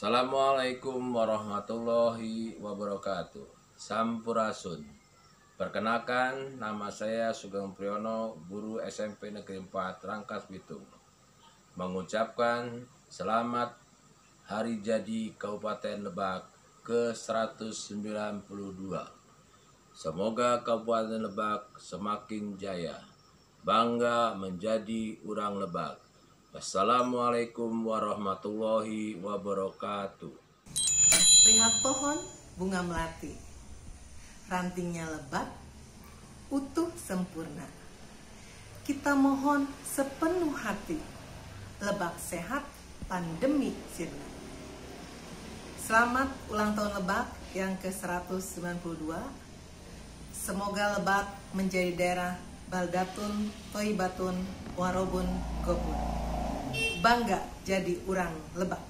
Assalamualaikum warahmatullahi wabarakatuh. Sampurasun. Perkenalkan, nama saya Sugeng Priyono, guru SMP Negeri 4 Rangkas Bitung. Mengucapkan selamat Hari Jadi Kabupaten Lebak ke-192. Semoga Kabupaten Lebak semakin jaya, bangga menjadi orang Lebak. Wassalamualaikum warahmatullahi wabarakatuh. Lihat pohon bunga melati. Rantingnya lebat, utuh sempurna. Kita mohon sepenuh hati. Lebak sehat, pandemi sirna. Selamat ulang tahun Lebak yang ke-192. Semoga Lebak menjadi daerah Baldatun, Toibatun, Warobun, Gobun bangga jadi orang Lebak.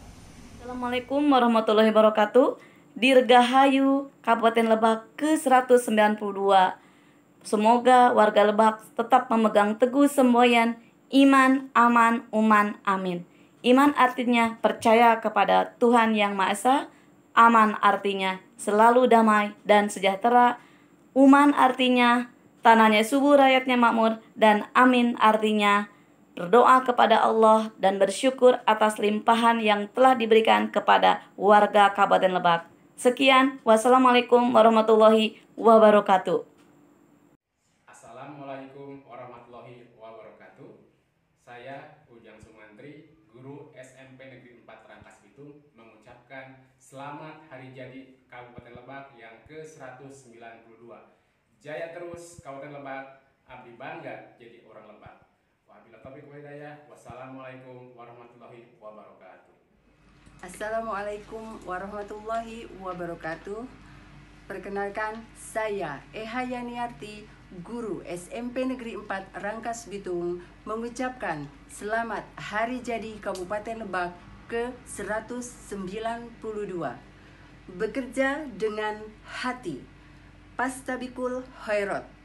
Assalamualaikum warahmatullahi wabarakatuh. Dirgahayu Kabupaten Lebak ke-192. Semoga warga Lebak tetap memegang teguh semboyan iman, aman, uman, amin. Iman artinya percaya kepada Tuhan Yang Maha Esa, aman artinya selalu damai dan sejahtera, uman artinya tanahnya subur, rakyatnya makmur, dan amin artinya berdoa kepada Allah dan bersyukur atas limpahan yang telah diberikan kepada warga Kabupaten Lebak. Sekian, wassalamualaikum warahmatullahi wabarakatuh. Assalamualaikum warahmatullahi wabarakatuh. Saya Ujang Sumantri, guru SMP Negeri 4 Rangkas Bitung, mengucapkan selamat hari jadi Kabupaten Lebak yang ke-192. Jaya terus Kabupaten Lebak, abdi bangga jadi orang Lebak. Wabillahi warahmatullahi wabarakatuh. Assalamualaikum warahmatullahi wabarakatuh. Perkenalkan, saya Eha Yaniarti, guru SMP Negeri 4 Rangkas Bitung, mengucapkan selamat Hari Jadi Kabupaten Lebak ke-192. Bekerja dengan hati. Pastabikul Hoirot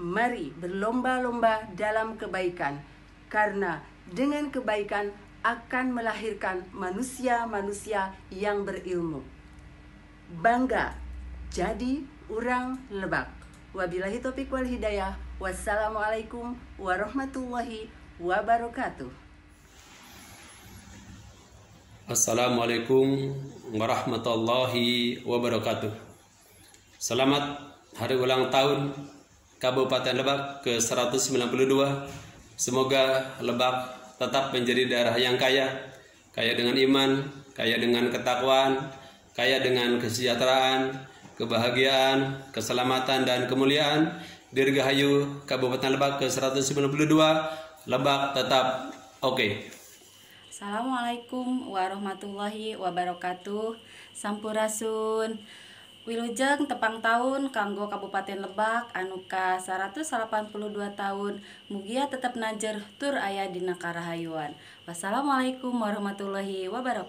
Mari berlomba-lomba dalam kebaikan, karena dengan kebaikan akan melahirkan manusia-manusia yang berilmu. Bangga jadi orang lebak. Wabillahi taufiq wal hidayah. Wassalamualaikum warahmatullahi wabarakatuh. Assalamualaikum warahmatullahi wabarakatuh. Selamat hari ulang tahun Kabupaten Lebak ke-192. Semoga Lebak tetap menjadi daerah yang kaya, kaya dengan iman, kaya dengan ketakwaan, kaya dengan kesejahteraan, kebahagiaan, keselamatan dan kemuliaan. Dirgahayu Kabupaten Lebak ke-192, Lebak tetap oke. Okay. Assalamualaikum warahmatullahi wabarakatuh. Sampurasun. Wilujeng tepang tahun kanggo Kabupaten Lebak anuka 182 tahun Mugia tetap najer tur ayah di Hayuan. Wassalamualaikum warahmatullahi wabarakatuh